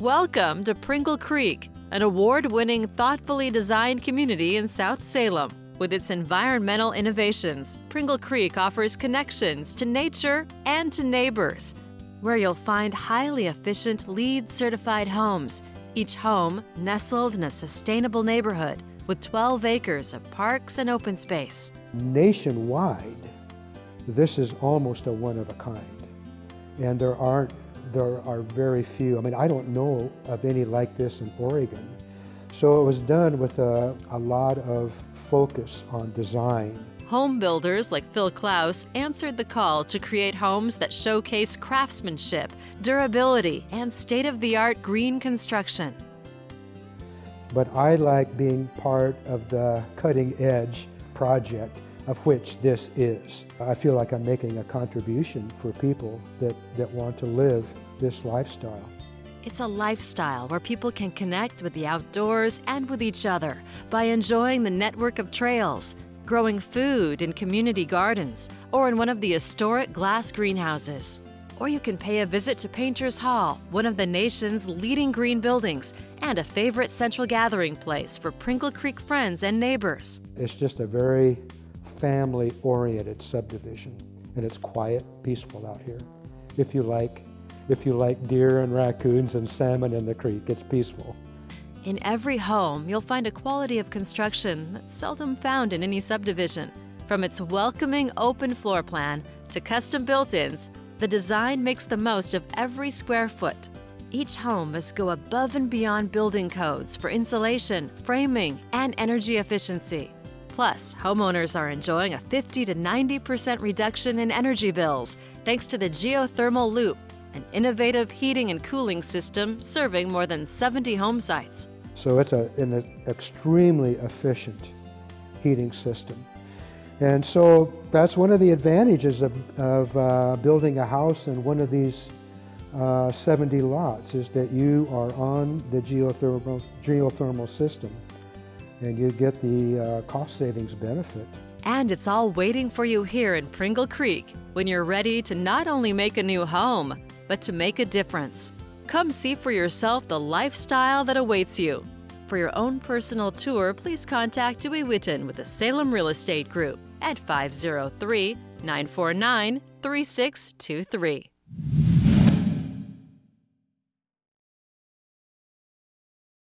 Welcome to Pringle Creek, an award winning, thoughtfully designed community in South Salem. With its environmental innovations, Pringle Creek offers connections to nature and to neighbors, where you'll find highly efficient LEED certified homes, each home nestled in a sustainable neighborhood with 12 acres of parks and open space. Nationwide, this is almost a one of a kind. And there aren't there are very few. I mean, I don't know of any like this in Oregon. So it was done with a, a lot of focus on design. Home builders like Phil Klaus answered the call to create homes that showcase craftsmanship, durability, and state of the art green construction. But I like being part of the cutting edge project of which this is. I feel like I'm making a contribution for people that, that want to live this lifestyle. It's a lifestyle where people can connect with the outdoors and with each other by enjoying the network of trails, growing food in community gardens, or in one of the historic glass greenhouses. Or you can pay a visit to Painters Hall, one of the nation's leading green buildings, and a favorite central gathering place for Pringle Creek friends and neighbors. It's just a very family oriented subdivision, and it's quiet, peaceful out here. If you like if you like deer and raccoons and salmon in the creek. It's peaceful. In every home, you'll find a quality of construction that's seldom found in any subdivision. From its welcoming open floor plan to custom built ins, the design makes the most of every square foot. Each home must go above and beyond building codes for insulation, framing, and energy efficiency. Plus, homeowners are enjoying a 50 to 90% reduction in energy bills thanks to the geothermal loop an innovative heating and cooling system serving more than 70 home sites. So it's a, an extremely efficient heating system. And so that's one of the advantages of, of uh, building a house in one of these uh, 70 lots is that you are on the geothermal, geothermal system and you get the uh, cost savings benefit. And it's all waiting for you here in Pringle Creek when you're ready to not only make a new home, but to make a difference. Come see for yourself the lifestyle that awaits you. For your own personal tour, please contact Dewey Whitton with the Salem Real Estate Group at 503 949 3623.